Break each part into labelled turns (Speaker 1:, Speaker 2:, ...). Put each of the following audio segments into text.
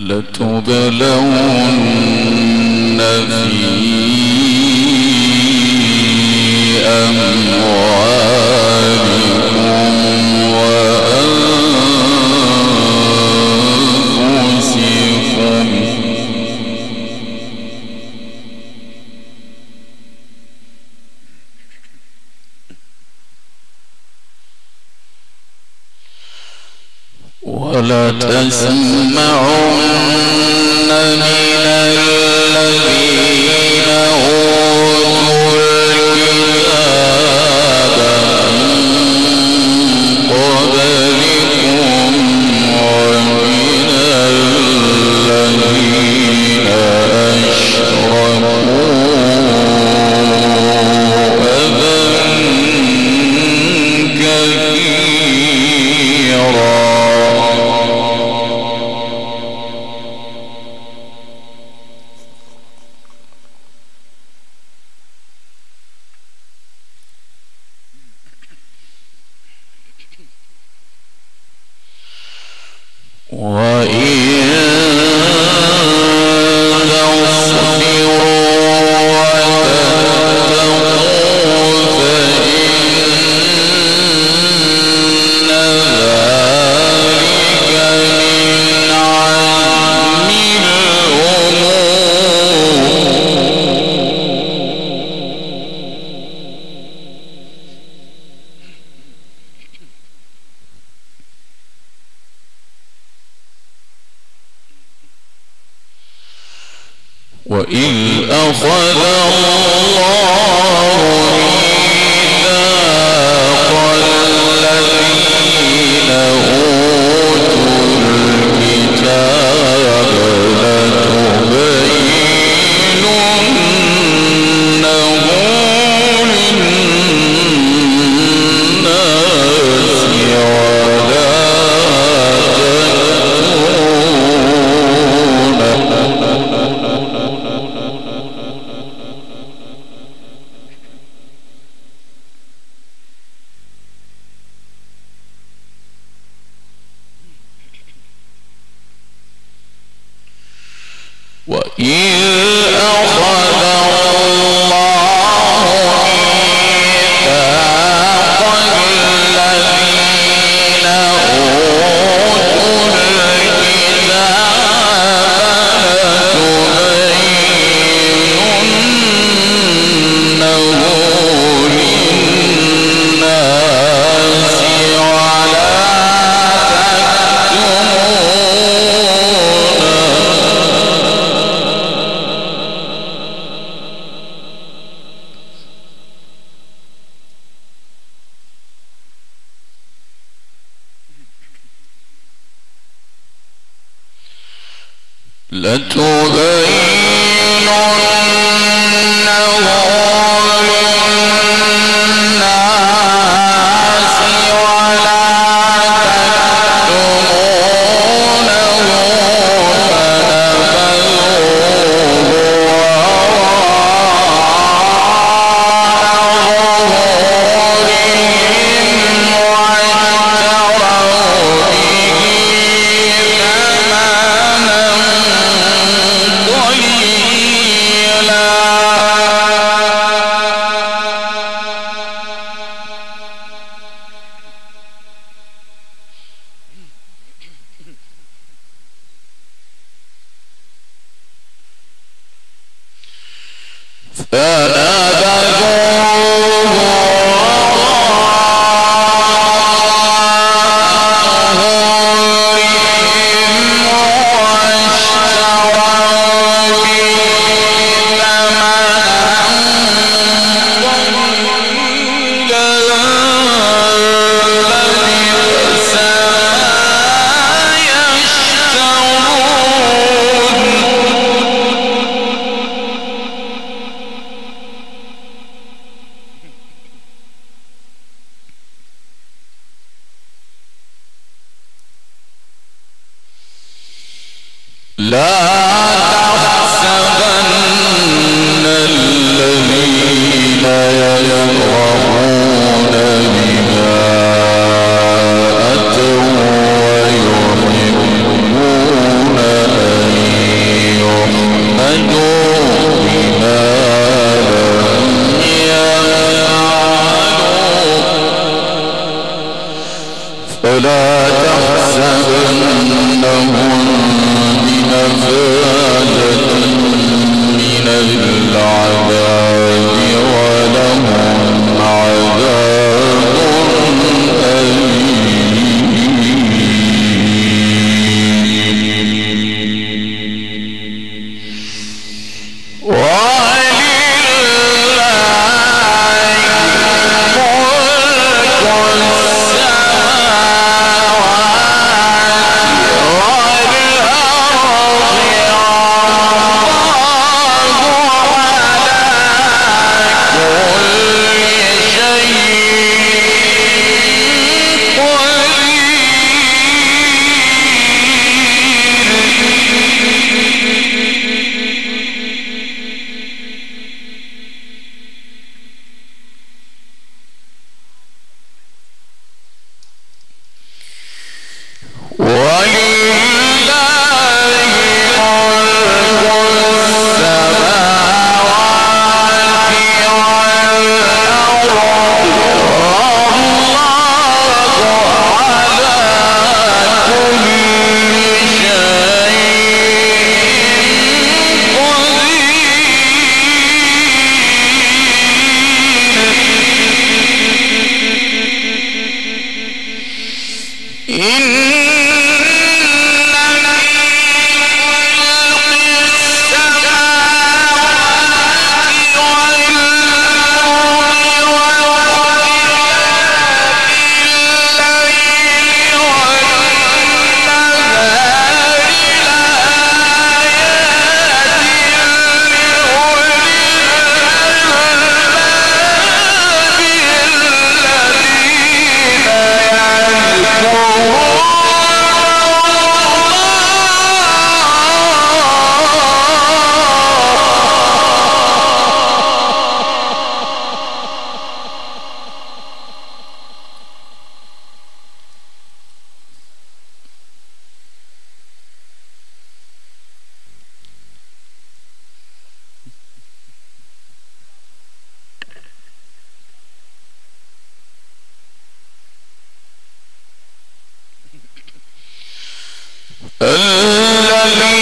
Speaker 1: لتبلون في أموالكم وأنفسكم. ولا تنسوا 我一 وإذ أخذ الله لا Hallelujah.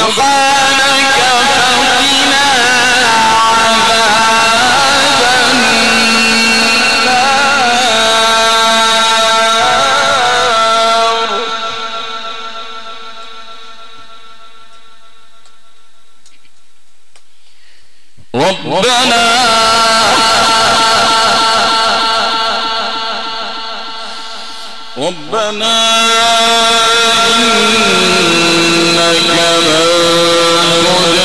Speaker 1: سبحانك فقنا عذاب النار. ربنا ربنا وتوفنا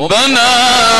Speaker 1: ربنا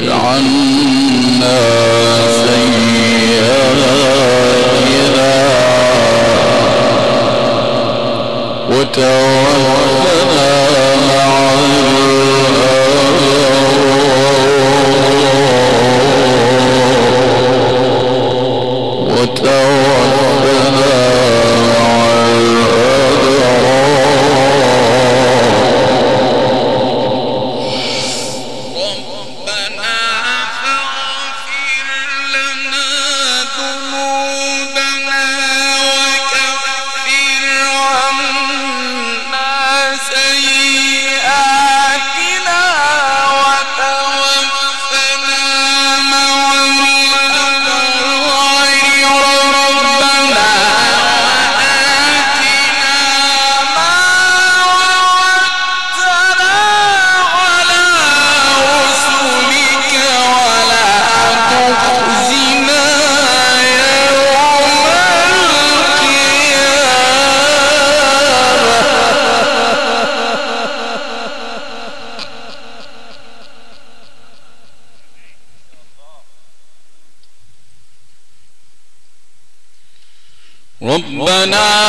Speaker 1: ربنا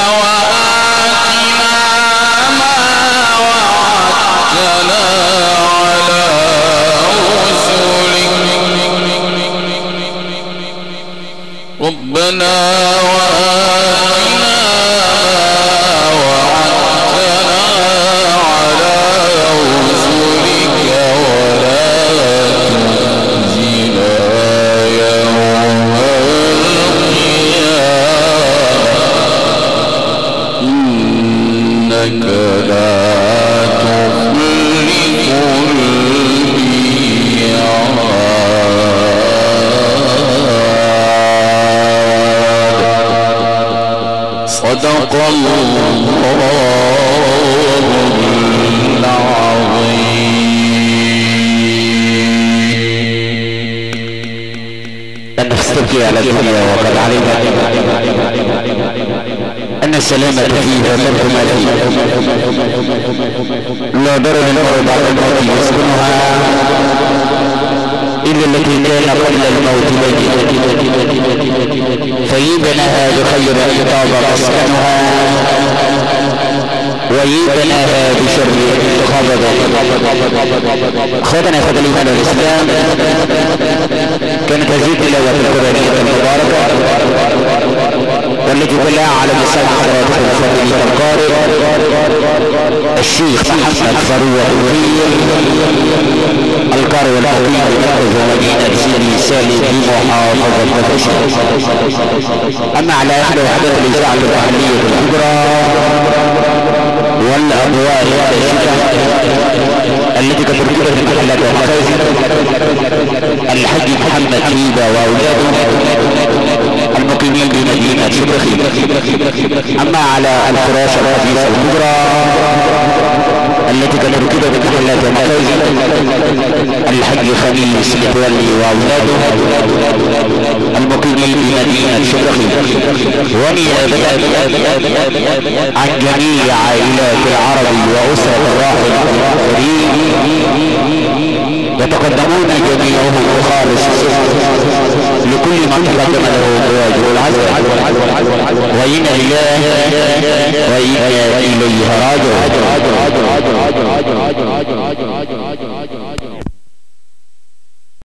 Speaker 2: أن نستبقي على الدنيا وقد علمنا. أن السلامة فيها ترك ما فيها لا ضرر المرء بعد الموت يسكنها إلا التي كان قبل الموت ميتة فيبنها بخير طاب مسكنها ويبناها بشر خبض اخواتنا يا اخوات الايمان كانت هذه التلاوه القرانيه المباركه والتي كلها على لسان حضراتكم الفاضلين القارئ الشيخ فاروق الكبير القارئ والحكيم بمركز مدينة سيدي سالم بمحافظه مفشل أما على احدى وحدات الإذاعة المحليه الكبرى والأبواب التي قد ركبت في محلات الحج محمد هيبة وأولاده المقيمين بمدينة شبرخي أما على الفراشة الحديثة الكبرى التي قد ركبت في محلات الحج خميس متولي وأولاده المقيمين بمدينة شبرخي ونيابة عن جميع عائلات العربي. وأسرة الراحل الكريم يتقدمون جميعهم خالص لكل من تقدم له بواجب العزم وإنا لله وإنا إليه راجعون